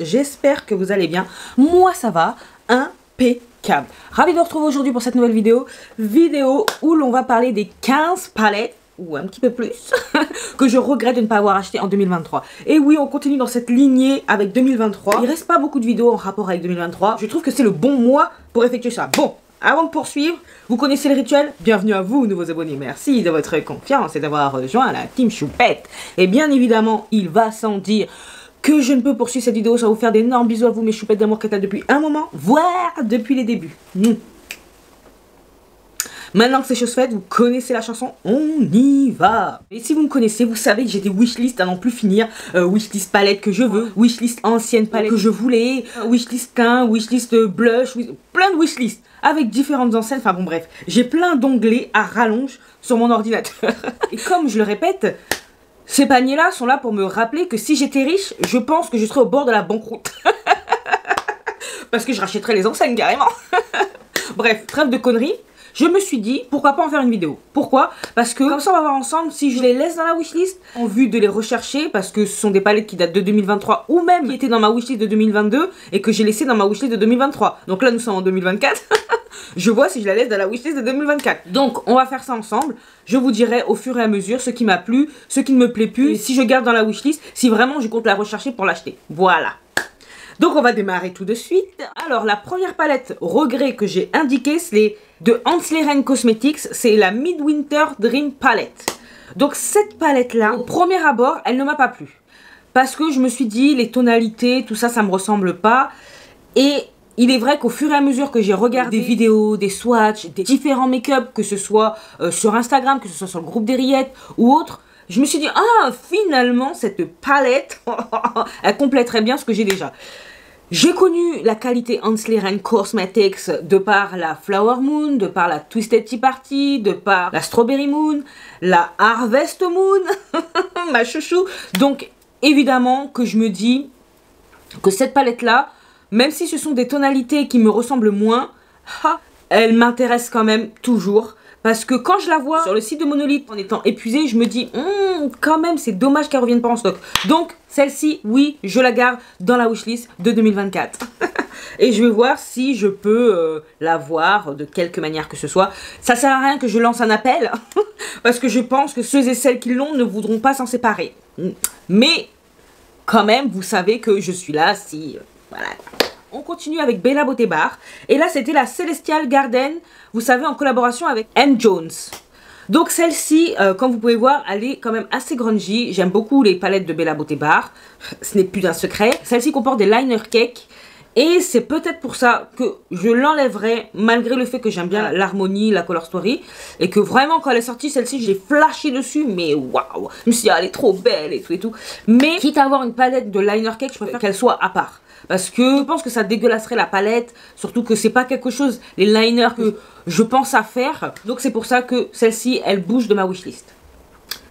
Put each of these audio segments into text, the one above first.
J'espère que vous allez bien. Moi ça va, impeccable. Ravi de vous retrouver aujourd'hui pour cette nouvelle vidéo. Vidéo où l'on va parler des 15 palettes ou un petit peu plus, que je regrette de ne pas avoir acheté en 2023. Et oui, on continue dans cette lignée avec 2023. Il reste pas beaucoup de vidéos en rapport avec 2023. Je trouve que c'est le bon mois pour effectuer ça. Bon, avant de poursuivre, vous connaissez le rituel? Bienvenue à vous, nouveaux abonnés. Merci de votre confiance et d'avoir rejoint la team Choupette. Et bien évidemment, il va sans dire que je ne peux poursuivre cette vidéo sans vous faire d'énormes bisous à vous, mes choupettes d'amour qu'elle depuis un moment, voire depuis les débuts. Mmh. Maintenant que c'est chose faite, vous connaissez la chanson, on y va Et si vous me connaissez, vous savez que j'ai des wishlists à n'en plus finir. Euh, wishlist palette que je veux, wishlist ancienne palette que je voulais, wishlist teint, wishlist blush, plein de wishlists avec différentes enseignes. Enfin bon bref, j'ai plein d'onglets à rallonge sur mon ordinateur. Et comme je le répète, ces paniers-là sont là pour me rappeler que si j'étais riche, je pense que je serais au bord de la banqueroute. Parce que je rachèterais les enseignes carrément. Bref, trêve de conneries je me suis dit pourquoi pas en faire une vidéo? Pourquoi? Parce que comme ça on va voir ensemble si je les laisse dans la wishlist en vue de les rechercher parce que ce sont des palettes qui datent de 2023 ou même qui étaient dans ma wishlist de 2022 et que j'ai laissé dans ma wishlist de 2023. Donc là nous sommes en 2024. je vois si je la laisse dans la wishlist de 2024. Donc on va faire ça ensemble. Je vous dirai au fur et à mesure ce qui m'a plu, ce qui ne me plaît plus, si je garde dans la wishlist, si vraiment je compte la rechercher pour l'acheter. Voilà. Donc on va démarrer tout de suite. Alors la première palette regret que j'ai indiquée, c'est de Hansleren Cosmetics, c'est la Midwinter Dream Palette. Donc cette palette là, au premier abord, elle ne m'a pas plu. Parce que je me suis dit, les tonalités, tout ça, ça me ressemble pas. Et il est vrai qu'au fur et à mesure que j'ai regardé des vidéos, des swatchs, des différents make-up, que ce soit euh, sur Instagram, que ce soit sur le groupe des rillettes ou autre, je me suis dit, ah, finalement, cette palette, elle complèterait bien ce que j'ai déjà. J'ai connu la qualité Hansleran Cosmetics de par la Flower Moon, de par la Twisted Tea Party, de par la Strawberry Moon, la Harvest Moon, ma chouchou. Donc, évidemment que je me dis que cette palette-là, même si ce sont des tonalités qui me ressemblent moins, elle m'intéresse quand même toujours. Parce que quand je la vois sur le site de Monolith en étant épuisée, je me dis, hum, quand même, c'est dommage qu'elle revienne pas en stock. Donc, celle-ci, oui, je la garde dans la wishlist de 2024. Et je vais voir si je peux euh, la voir de quelque manière que ce soit. Ça sert à rien que je lance un appel. parce que je pense que ceux et celles qui l'ont ne voudront pas s'en séparer. Mais, quand même, vous savez que je suis là si... Euh, voilà. On continue avec Bella Beauté Bar. Et là, c'était la Celestial Garden, vous savez, en collaboration avec M. Jones. Donc celle-ci, euh, comme vous pouvez voir, elle est quand même assez grungy. J'aime beaucoup les palettes de Bella Beauté Bar. Ce n'est plus un secret. Celle-ci comporte des liner cake. Et c'est peut-être pour ça que je l'enlèverai, malgré le fait que j'aime bien l'harmonie, la color story. Et que vraiment, quand elle est sortie, celle-ci, j'ai flashé dessus. Mais waouh Je me suis dit, ah, elle est trop belle et tout et tout. Mais quitte à avoir une palette de liner cake, je préfère qu'elle soit à part. Parce que je pense que ça dégueulasserait la palette. Surtout que c'est pas quelque chose, les liners que je pense à faire. Donc c'est pour ça que celle-ci, elle bouge de ma wishlist.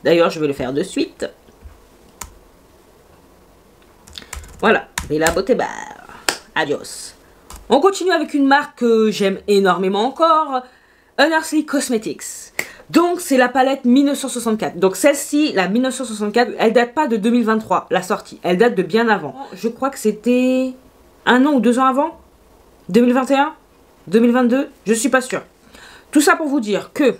D'ailleurs, je vais le faire de suite. Voilà, la Beauté Bar. Adios. On continue avec une marque que j'aime énormément encore. Unearthly Cosmetics. Donc, c'est la palette 1964. Donc, celle-ci, la 1964, elle date pas de 2023, la sortie. Elle date de bien avant. Je crois que c'était un an ou deux ans avant? 2021 2022 Je suis pas sûre. Tout ça pour vous dire que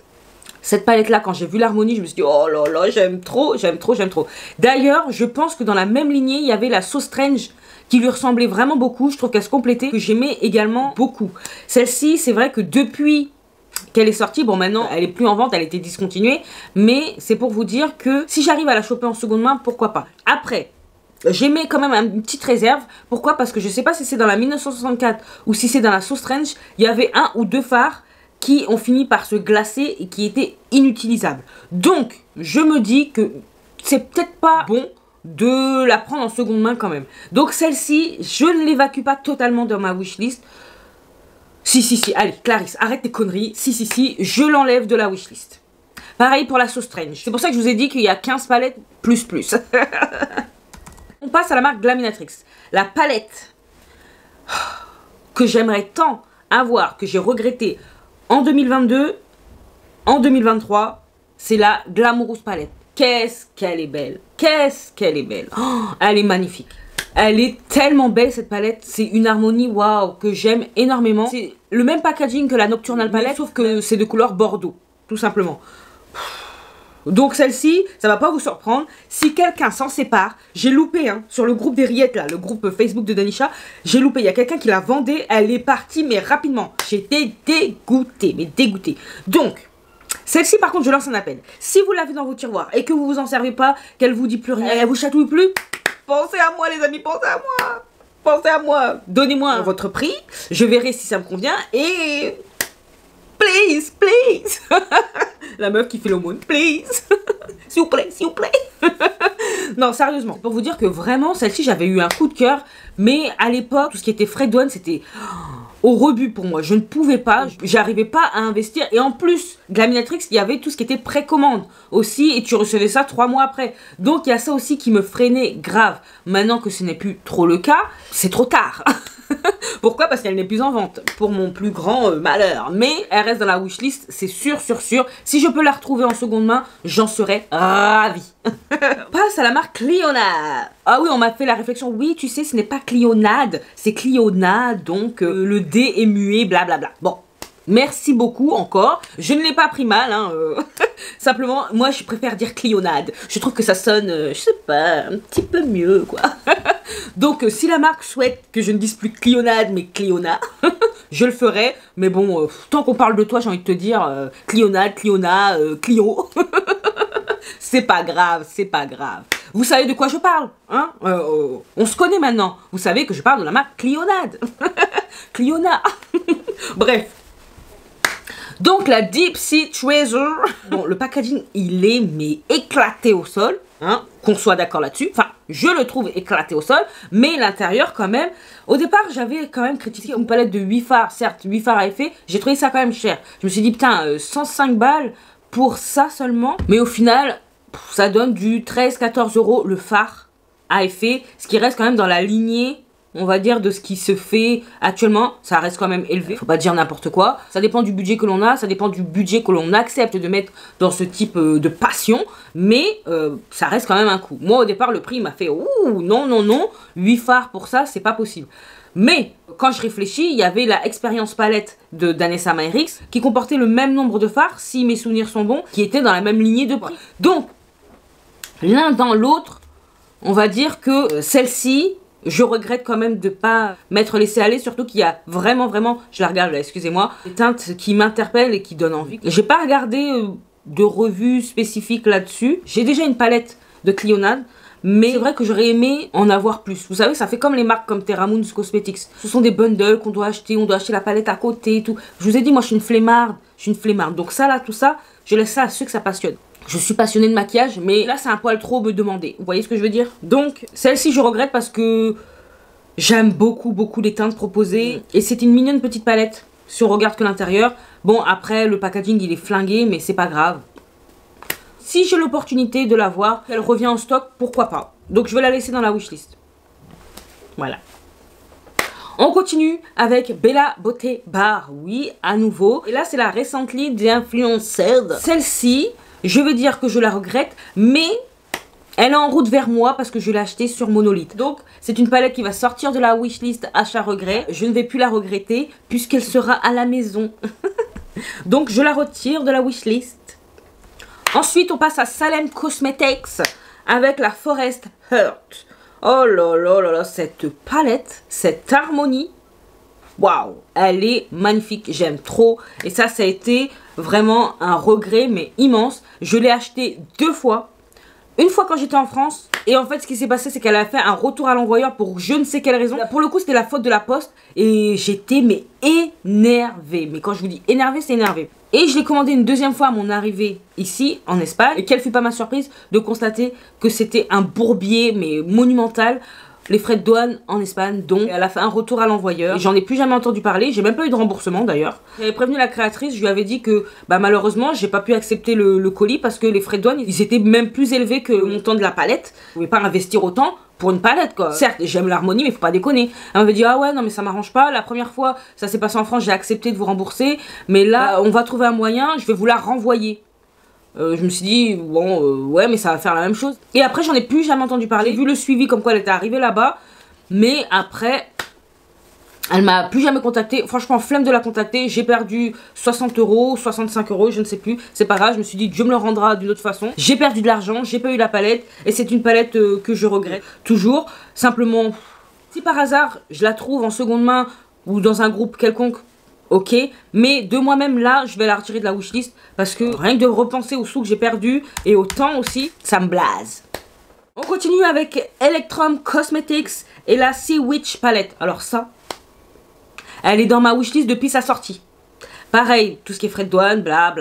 cette palette-là, quand j'ai vu l'harmonie, je me suis dit, oh là là, j'aime trop, j'aime trop, j'aime trop. D'ailleurs, je pense que dans la même lignée, il y avait la So Strange qui lui ressemblait vraiment beaucoup. Je trouve qu'elle se complétait, que j'aimais également beaucoup. Celle-ci, c'est vrai que depuis qu'elle est sortie. Bon, maintenant, elle est plus en vente, elle été discontinuée. Mais c'est pour vous dire que si j'arrive à la choper en seconde main, pourquoi pas? Après, J'aimais quand même une petite réserve. Pourquoi? Parce que je sais pas si c'est dans la 1964 ou si c'est dans la So Strange. Il y avait un ou deux phares qui ont fini par se glacer et qui étaient inutilisables. Donc, je me dis que c'est peut-être pas bon de la prendre en seconde main quand même. Donc celle-ci, je ne l'évacue pas totalement dans ma wishlist. Si, si, si, allez, Clarisse, arrête tes conneries. Si, si, si, je l'enlève de la wishlist. Pareil pour la sauce Strange. C'est pour ça que je vous ai dit qu'il y a 15 palettes plus plus. On passe à la marque Glaminatrix. La palette que j'aimerais tant avoir, que j'ai regretté en 2022, en 2023, c'est la Glamorous Palette. qu'est-ce qu'elle est belle. Qu'est-ce qu'elle est belle. Oh, elle est magnifique. Elle est tellement belle cette palette, c'est une harmonie waouh que j'aime énormément. C'est le même packaging que la Nocturnal Palette, sauf que c'est de couleur bordeaux, tout simplement. Donc celle-ci, ça va pas vous surprendre. Si quelqu'un s'en sépare, j'ai loupé hein, sur le groupe des rillettes là, le groupe Facebook de Danisha, j'ai loupé. Il y a quelqu'un qui l'a vendée, elle est partie mais rapidement. J'étais dégoûtée, mais dégoûtée. Donc celle-ci par contre, je lance un appel. Si vous l'avez dans vos tiroirs et que vous vous en servez pas, qu'elle vous dit plus rien, elle vous chatouille plus, pensez à moi les amis, pensez à moi. Pensez à moi. Donnez-moi votre prix, je verrai si ça me convient et please, please. La meuf qui fait l'aumône, please. s'il vous plaît, s'il vous plaît. non, sérieusement. Pour vous dire que vraiment, celle-ci, j'avais eu un coup de cœur. Mais à l'époque, tout ce qui était frais douane, c'était au rebut pour moi. Je ne pouvais pas, j'arrivais pas à investir. Et en plus de la Minatrix, il y avait tout ce qui était précommande aussi. Et tu recevais ça trois mois après. Donc il y a ça aussi qui me freinait grave. Maintenant que ce n'est plus trop le cas, c'est trop tard. Pourquoi? Parce qu'elle n'est plus en vente, pour mon plus grand euh, malheur. Mais elle reste dans la wishlist, c'est sûr, sûr, sûr. Si je peux la retrouver en seconde main, j'en serais ravie. Passe à la marque Clionade. Ah oui, on m'a fait la réflexion, oui, tu sais, ce n'est pas Clionade, c'est Clionade, donc euh, le D est muet, blablabla. Bon, Merci beaucoup encore. Je ne l'ai pas pris mal. Hein, euh. Simplement, moi, je préfère dire clionade. Je trouve que ça sonne, je sais pas, un petit peu mieux, quoi. Donc, euh, si la marque souhaite que je ne dise plus Clionade, mais Cliona, je le ferai. Mais bon, euh, tant qu'on parle de toi, j'ai envie de te dire euh, Clionade, Cliona, Clio. c'est pas grave, c'est pas grave. Vous savez de quoi je parle, hein On se connaît maintenant. Vous savez que je parle de la marque Clionade. Cliona. Bref. Donc la Deep Sea Treasure. Bon, le packaging, il est mais éclaté au sol. Hein, qu'on soit d'accord là-dessus. Enfin, je le trouve éclaté au sol, mais l'intérieur quand même. Au départ, j'avais quand même critiqué une palette de 8 phares, certes, 8 phares à effet, j'ai trouvé ça quand même cher. Je me suis dit, putain, 105 euh, balles pour ça seulement. Mais au final, ça donne du 13-14 euros le phare à effet, ce qui reste quand même dans la lignée on va dire, de ce qui se fait actuellement, ça reste quand même élevé. Faut pas dire n'importe quoi. Ça dépend du budget que l'on a, ça dépend du budget que l'on accepte de mettre dans ce type euh, de passion. Mais euh, ça reste quand même un coût. Moi, au départ, le prix m'a fait Ouh, non, non, non, 8 phares pour ça, c'est pas possible. Mais quand je réfléchis, il y avait la expérience palette de Danessa Myrix qui comportait le même nombre de phares, si mes souvenirs sont bons, qui était dans la même lignée de prix. Donc, l'un dans l'autre, on va dire que euh, celle-ci je regrette quand même de pas m'être laissé aller, surtout qu'il y a vraiment, vraiment, je la regarde là, excusez-moi, des teintes qui m'interpellent et qui donnent envie. J'ai pas regardé euh, de revues spécifiques là-dessus. J'ai déjà une palette de Clionade, mais c'est vrai que j'aurais aimé en avoir plus. Vous savez, ça fait comme les marques comme Terra Moons Cosmetics. Ce sont des bundles qu'on doit acheter, on doit acheter la palette à côté et tout. Je vous ai dit, moi je suis une flemmarde, je suis une flemmarde. Donc ça là, tout ça, je laisse ça à ceux que ça passionne. Je suis passionnée de maquillage, mais là c'est un poil trop me demander. Vous voyez ce que je veux dire? Donc, celle-ci je regrette parce que j'aime beaucoup, beaucoup les teintes proposées. Mm. Et c'est une mignonne petite palette, si on regarde que l'intérieur. Bon, après, le packaging il est flingué, mais c'est pas grave. Si j'ai l'opportunité de la voir, elle revient en stock, pourquoi pas? Donc je vais la laisser dans la wishlist. Voilà. On continue avec Bella Beauté Bar, oui, à nouveau. Et là, c'est la récente lead d'influenceur. Celle-ci, je veux dire que je la regrette, mais elle est en route vers moi parce que je l'ai achetée sur Monolith. Donc, c'est une palette qui va sortir de la wishlist achat regret. Je ne vais plus la regretter puisqu'elle sera à la maison. Donc, je la retire de la wishlist. Ensuite, on passe à Salem Cosmetics avec la Forest Heart. Oh là là là là, cette palette, cette harmonie, waouh, elle est magnifique, j'aime trop. Et ça, ça a été vraiment un regret, mais immense. Je l'ai acheté deux fois. Une fois quand j'étais en France, et en fait ce qui s'est passé c'est qu'elle a fait un retour à l'envoyeur pour je ne sais quelle raison. Pour le coup c'était la faute de la poste et j'étais mais énervée. Mais quand je vous dis énervée c'est énervé. Et je l'ai commandé une deuxième fois à mon arrivée ici en Espagne. Et quelle fut pas ma surprise de constater que c'était un bourbier mais monumental les frais de douane en Espagne, donc elle a fait un retour à l'envoyeur. J'en ai plus jamais entendu parler, j'ai même pas eu de remboursement d'ailleurs. J'avais prévenu la créatrice, je lui avais dit que bah, malheureusement j'ai pas pu accepter le, colis parce que les frais de douane ils étaient même plus élevés que le montant de la palette. Je pouvais pas investir autant pour une palette quoi. Certes, j'aime l'harmonie mais faut pas déconner. Elle m'avait dit ah ouais non mais ça m'arrange pas. La première fois ça s'est passé en France, j'ai accepté de vous rembourser, mais là on va trouver un moyen, je vais vous la renvoyer. Euh, je me suis dit, bon, euh, ouais, mais ça va faire la même chose. Et après, j'en ai plus jamais entendu parler, vu le suivi comme quoi elle était arrivée là-bas. Mais après, elle m'a plus jamais contacté. Franchement, flemme de la contacter. J'ai perdu 60 euros, 65 euros, je ne sais plus. C'est pas grave, je me suis dit, Dieu me le rendra d'une autre façon. J'ai perdu de l'argent, j'ai pas eu la palette. Et c'est une palette euh, que je regrette toujours. Simplement, si par hasard, je la trouve en seconde main ou dans un groupe quelconque, ok. Mais de moi-même, là, je vais la retirer de la wishlist. Parce que rien que de repenser aux sous que j'ai perdu et au temps aussi, ça me blase. On continue avec Electrum Cosmetics et la Sea Witch Palette. Alors ça, elle est dans ma wishlist depuis sa sortie. Pareil, tout ce qui est frais de douane, bla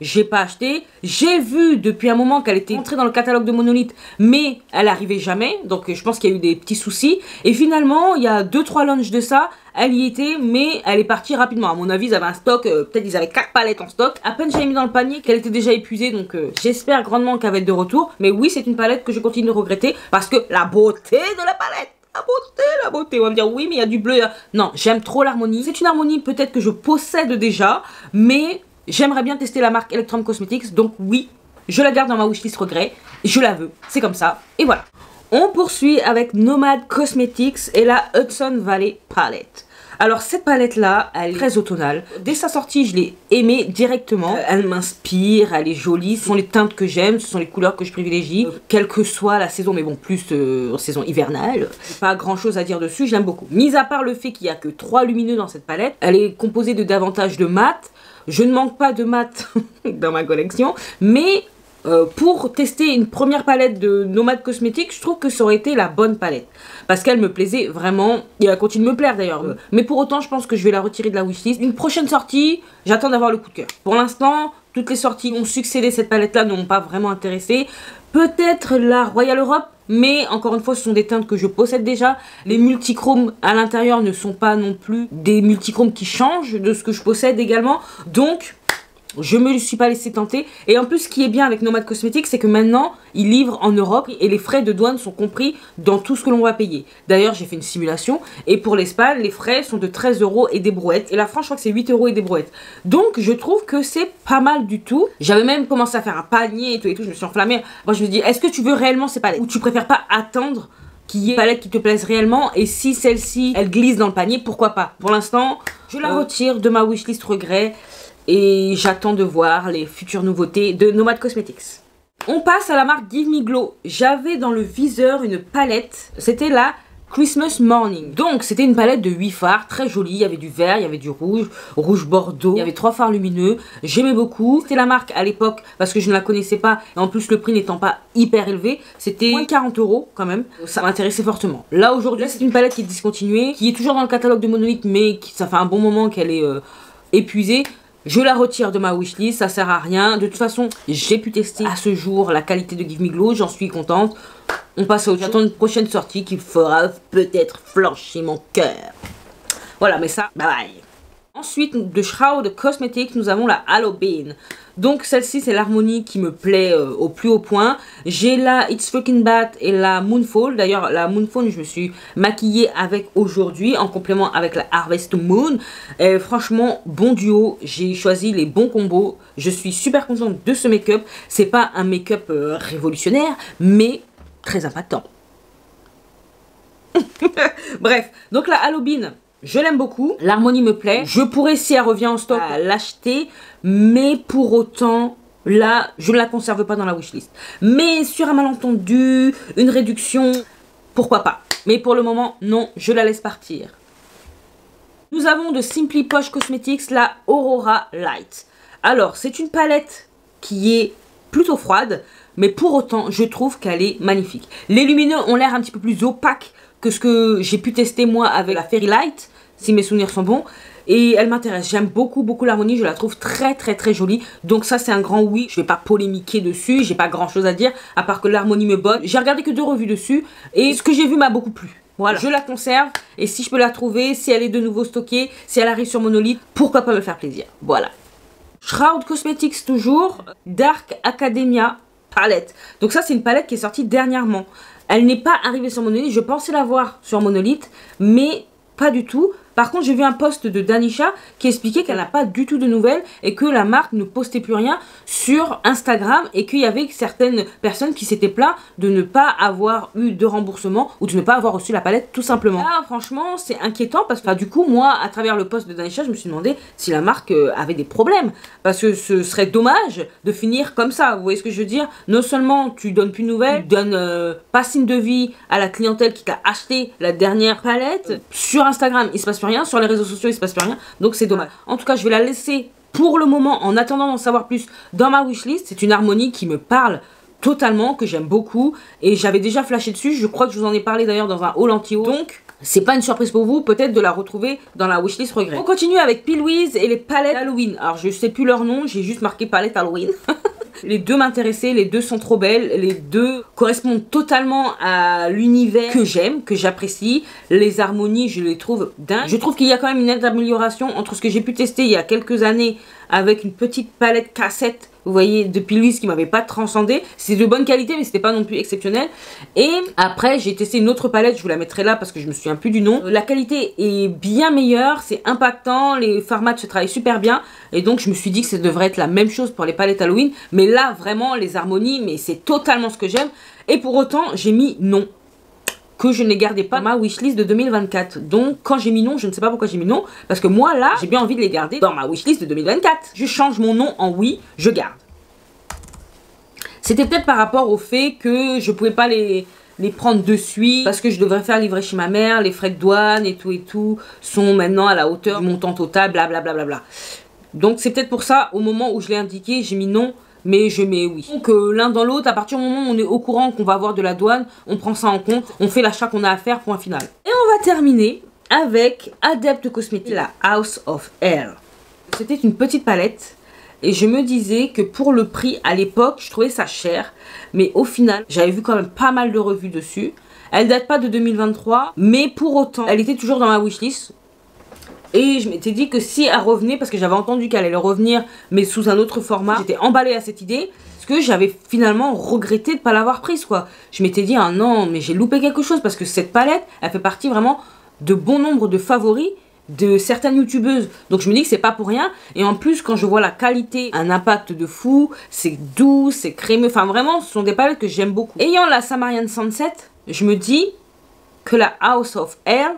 j'ai pas acheté. J'ai vu depuis un moment qu'elle était entrée dans le catalogue de Monolith, mais elle arrivait jamais, donc je pense qu'il y a eu des petits soucis. Et finalement, il y a 2-3 launches de ça, elle y était, mais elle est partie rapidement. À mon avis, ils avaient un stock, euh, peut-être ils avaient 4 palettes en stock. À peine j'ai mis dans le panier qu'elle était déjà épuisée, donc euh, j'espère grandement qu'elle va être de retour. Mais oui, c'est une palette que je continue de regretter, parce que la beauté de la palette la beauté, la beauté. On va me dire, oui, mais il y a du bleu. Non, j'aime trop l'harmonie. C'est une harmonie peut-être que je possède déjà, mais j'aimerais bien tester la marque Electrum Cosmetics. Donc oui, je la garde dans ma wishlist regret. Je la veux. C'est comme ça. Et voilà. On poursuit avec Nomad Cosmetics et la Hudson Valley Palette. Alors cette palette là, elle est très automnale. Dès sa sortie, je l'ai aimée directement. Euh, elle m'inspire, elle est jolie. Ce sont les teintes que j'aime, ce sont les couleurs que je privilégie. Euh, quelle que soit la saison, mais bon, plus euh, saison hivernale. Pas grand chose à dire dessus, j'aime beaucoup. Mis à part le fait qu'il n'y a que 3 lumineux dans cette palette, elle est composée de davantage de mat. Je ne manque pas de mat dans ma collection, mais euh, pour tester une première palette de Nomade Cosmetics, je trouve que ça aurait été la bonne palette. Parce qu'elle me plaisait vraiment, et elle continue de me plaire d'ailleurs. Mais pour autant, je pense que je vais la retirer de la wishlist. Une prochaine sortie, j'attends d'avoir le coup de cœur. Pour l'instant, toutes les sorties qui ont succédé cette palette-là ne m'ont pas vraiment intéressé. Peut-être la Royal Europe, mais encore une fois, ce sont des teintes que je possède déjà. Les multichromes à l'intérieur ne sont pas non plus des multichromes qui changent de ce que je possède également. Donc, je me suis pas laissé tenter. Et en plus, ce qui est bien avec Nomad Cosmetics, c'est que maintenant, ils livrent en Europe et les frais de douane sont compris dans tout ce que l'on va payer. D'ailleurs, j'ai fait une simulation et pour l'Espagne, les frais sont de 13 euros et des brouettes. Et la France, je crois que c'est 8 euros et des brouettes. Donc, je trouve que c'est pas mal du tout. J'avais même commencé à faire un panier et tout et tout. Je me suis enflammée. Moi, je me dis, est-ce que tu veux réellement ces palettes? Ou tu préfères pas attendre qu'il y ait des palettes qui te plaisent réellement? Et si celle-ci, elle glisse dans le panier, pourquoi pas? Pour l'instant, je la euh. retire de ma wishlist regret et j'attends de voir les futures nouveautés de Nomad Cosmetics. On passe à la marque Give Me Glow. J'avais dans le viseur une palette, c'était la Christmas Morning. Donc c'était une palette de 8 fards, très jolie, il y avait du vert, il y avait du rouge, rouge bordeaux, il y avait trois fards lumineux, j'aimais beaucoup. C'était la marque à l'époque parce que je ne la connaissais pas et en plus le prix n'étant pas hyper élevé, c'était moins de 40 euros quand même, ça m'intéressait fortement. Là aujourd'hui c'est une palette qui est discontinuée, qui est toujours dans le catalogue de Monolith mais qui, ça fait un bon moment qu'elle est euh, épuisée. Je la retire de ma wishlist, ça sert à rien. De toute façon, j'ai pu tester à ce jour la qualité de Give Me Glow, j'en suis contente. On passe à autre J'attends une prochaine sortie qui fera peut-être flancher mon cœur. Voilà, mais ça, bye bye. Ensuite, de Shroud Cosmetics, nous avons la Halo. Donc celle-ci, c'est l'harmonie qui me plaît euh, au plus haut point. J'ai la It's Fucking Bat et la Moonfall. D'ailleurs, la Moonfall, je me suis maquillée avec aujourd'hui en complément avec la Harvest Moon. Franchement, bon duo. J'ai choisi les bons combos. Je suis super contente de ce make-up. C'est pas un make-up euh, révolutionnaire, mais très impactant. Bref, donc la Halloween, je l'aime beaucoup, l'harmonie me plaît. Je pourrais, si elle revient en stock, l'acheter. Mais pour autant, là, je ne la conserve pas dans la wishlist. Mais sur un malentendu, une réduction, pourquoi pas. Mais pour le moment, non, je la laisse partir. Nous avons de Simply Posh Cosmetics la Aurora Light. Alors, c'est une palette qui est plutôt froide, mais pour autant, je trouve qu'elle est magnifique. Les lumineux ont l'air un petit peu plus opaques que ce que j'ai pu tester moi avec la Fairy Light si mes souvenirs sont bons. Et elle m'intéresse, j'aime beaucoup beaucoup l'harmonie, je la trouve très très très jolie. Donc ça c'est un grand oui, je vais pas polémiquer dessus, j'ai pas grand chose à dire, à part que l'harmonie me botte. J'ai regardé que deux revues dessus, et ce que j'ai vu m'a beaucoup plu. Voilà, je la conserve, et si je peux la trouver, si elle est de nouveau stockée, si elle arrive sur Monolith, pourquoi pas me faire plaisir. Voilà. Shroud Cosmetics toujours, Dark Academia palette. Donc ça c'est une palette qui est sortie dernièrement. Elle n'est pas arrivée sur Monolith, je pensais la voir sur Monolith, mais pas du tout. Par contre, j'ai vu un post de Danisha qui expliquait qu'elle n'a pas du tout de nouvelles et que la marque ne postait plus rien sur Instagram et qu'il y avait certaines personnes qui s'étaient plaintes de ne pas avoir eu de remboursement ou de ne pas avoir reçu la palette tout simplement. Là, franchement, c'est inquiétant parce que du coup, moi, à travers le post de Danisha, je me suis demandé si la marque euh, avait des problèmes parce que ce serait dommage de finir comme ça. Vous voyez ce que je veux dire? Non seulement tu donnes plus de nouvelles, tu donnes euh, pas signe de vie à la clientèle qui t'a acheté la dernière palette. Sur Instagram, il se passe plus rien. Sur les réseaux sociaux, il se passe plus rien. Donc c'est dommage. En tout cas, je vais la laisser pour le moment, en attendant d'en savoir plus, dans ma wishlist. C'est une harmonie qui me parle totalement, que j'aime beaucoup. Et j'avais déjà flashé dessus. Je crois que je vous en ai parlé d'ailleurs dans un haul anti-haul. Donc, c'est pas une surprise pour vous, peut-être de la retrouver dans la wishlist regret. On continue avec Pilwiz et les palettes Halloween. Alors je sais plus leur nom, j'ai juste marqué palette Halloween. Les deux m'intéressaient, les deux sont trop belles, les deux correspondent totalement à l'univers que j'aime, que j'apprécie. Les harmonies, je les trouve dingues. Je trouve qu'il y a quand même une aide d'amélioration entre ce que j'ai pu tester il y a quelques années avec une petite palette cassette vous voyez, depuis Louise qui m'avait pas transcendé. C'est de bonne qualité, mais c'était pas non plus exceptionnel. Et après, j'ai testé une autre palette, je vous la mettrai là parce que je me souviens plus du nom. La qualité est bien meilleure, c'est impactant, les formats se travaillent super bien. Et donc, je me suis dit que ça devrait être la même chose pour les palettes Halloween. Mais là, vraiment, les harmonies, mais c'est totalement ce que j'aime. Et pour autant, j'ai mis non que je n'ai gardé pas ma wishlist de 2024. Donc quand j'ai mis non, je ne sais pas pourquoi j'ai mis non, parce que moi là, j'ai bien envie de les garder dans ma wishlist de 2024. Je change mon nom en oui, je garde. C'était peut-être par rapport au fait que je pouvais pas les, les prendre de suite parce que je devrais faire livrer chez ma mère, les frais de douane et tout et tout sont maintenant à la hauteur du montant total, blablabla. Bla, bla, bla, Donc c'est peut-être pour ça, au moment où je l'ai indiqué, j'ai mis non mais je mets oui. Donc euh, l'un dans l'autre, à partir du moment où on est au courant qu'on va avoir de la douane, on prend ça en compte, on fait l'achat qu'on a à faire, point final. Et on va terminer avec Adept Cosmetics, la House of Air. C'était une petite palette et je me disais que pour le prix à l'époque, je trouvais ça cher, mais au final, j'avais vu quand même pas mal de revues dessus. Elle date pas de 2023, mais pour autant, elle était toujours dans ma wishlist. Et je m'étais dit que si elle revenait, parce que j'avais entendu qu'elle allait revenir, mais sous un autre format, j'étais emballée à cette idée. Parce que j'avais finalement regretté de ne pas l'avoir prise, quoi. Je m'étais dit, ah non, mais j'ai loupé quelque chose, parce que cette palette, elle fait partie vraiment de bon nombre de favoris de certaines youtubeuses. Donc je me dis que c'est pas pour rien. Et en plus, quand je vois la qualité, un impact de fou, c'est doux, c'est crémeux. Enfin vraiment, ce sont des palettes que j'aime beaucoup. Ayant la Samarian Sunset, je me dis que la House of Air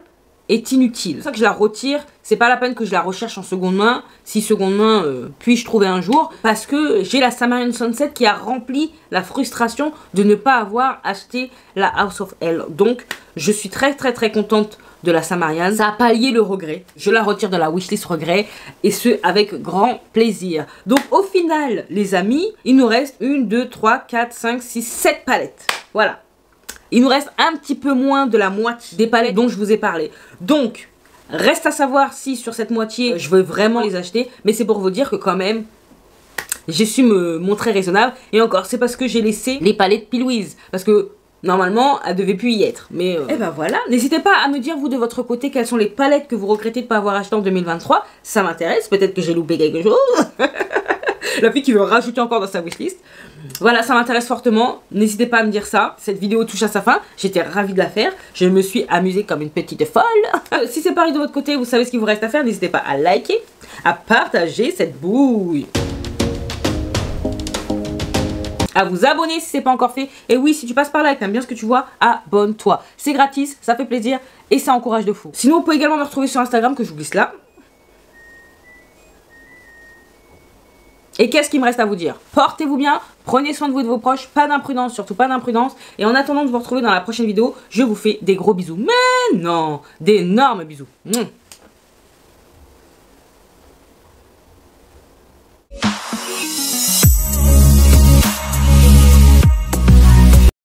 est inutile. C'est pour ça que je la retire. C'est pas la peine que je la recherche en seconde main. Si seconde main, euh, puis-je trouver un jour? Parce que j'ai la Samarian Sunset qui a rempli la frustration de ne pas avoir acheté la House of L. Donc, je suis très très très contente de la Samarian. Ça a pallié le regret. Je la retire de la wishlist regret. Et ce, avec grand plaisir. Donc, au final, les amis, il nous reste une, deux, trois, quatre, cinq, six, sept palettes. Voilà. Il nous reste un petit peu moins de la moitié des palettes dont je vous ai parlé. Donc, reste à savoir si sur cette moitié, je veux vraiment les acheter. Mais c'est pour vous dire que quand même, j'ai su me montrer raisonnable. Et encore, c'est parce que j'ai laissé les palettes Pilouise. Parce que normalement, elles devaient plus y être. Mais et euh, eh ben voilà. N'hésitez pas à me dire, vous, de votre côté, quelles sont les palettes que vous regrettez de ne pas avoir acheté en 2023. Ça m'intéresse. Peut-être que j'ai loupé quelque chose. la fille qui veut rajouter encore dans sa wishlist. Voilà, ça m'intéresse fortement. N'hésitez pas à me dire ça. Cette vidéo touche à sa fin. J'étais ravie de la faire. Je me suis amusée comme une petite folle. Si c'est pareil de votre côté, vous savez ce qu'il vous reste à faire. N'hésitez pas à liker, à partager cette bouille. À vous abonner si c'est pas encore fait. Et oui, si tu passes par là et que t'aimes bien ce que tu vois, abonne-toi. C'est gratis, ça fait plaisir et ça encourage de fou. Sinon, vous pouvez également me retrouver sur Instagram que je vous glisse là. Et qu'est-ce qu'il me reste à vous dire? Portez-vous bien, prenez soin de vous et de vos proches, pas d'imprudence, surtout pas d'imprudence. Et en attendant de vous retrouver dans la prochaine vidéo, je vous fais des gros bisous. Mais non D'énormes bisous.